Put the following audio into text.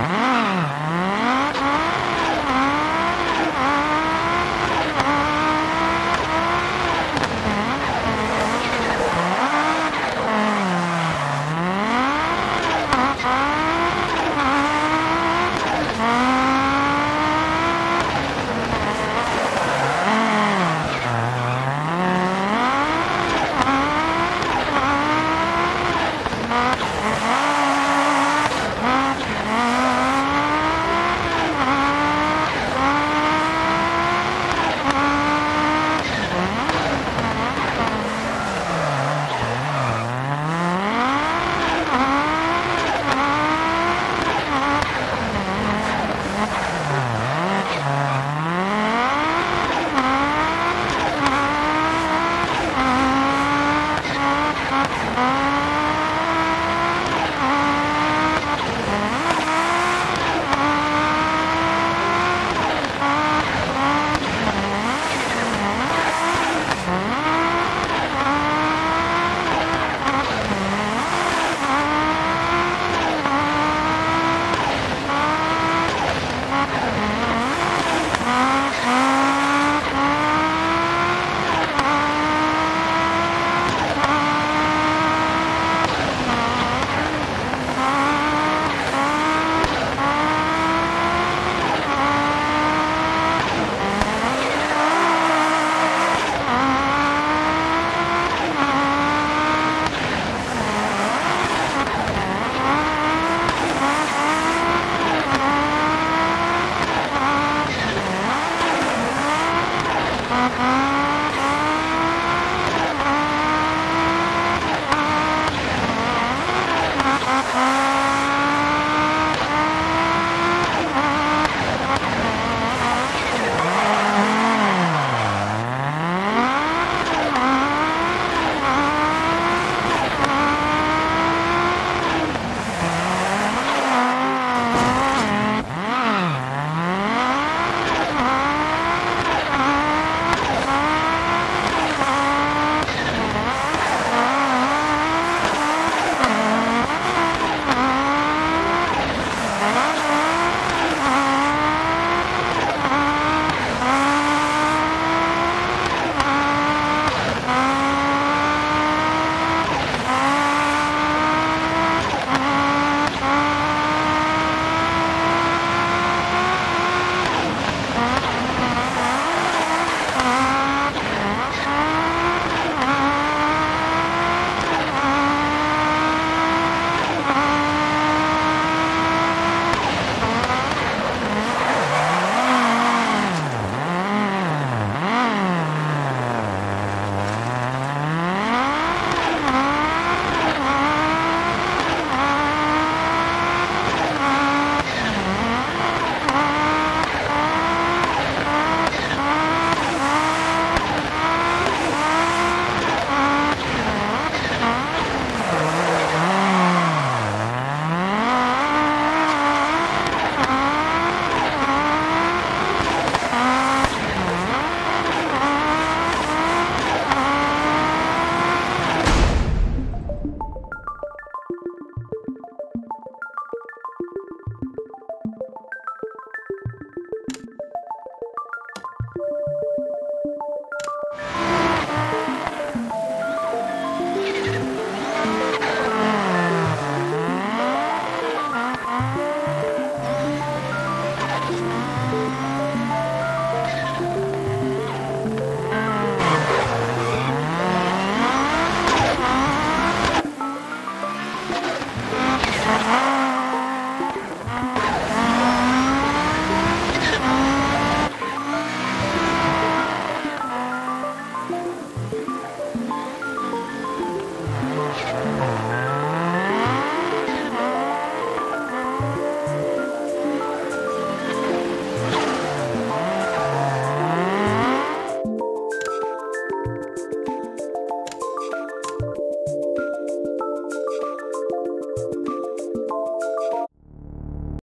Ah!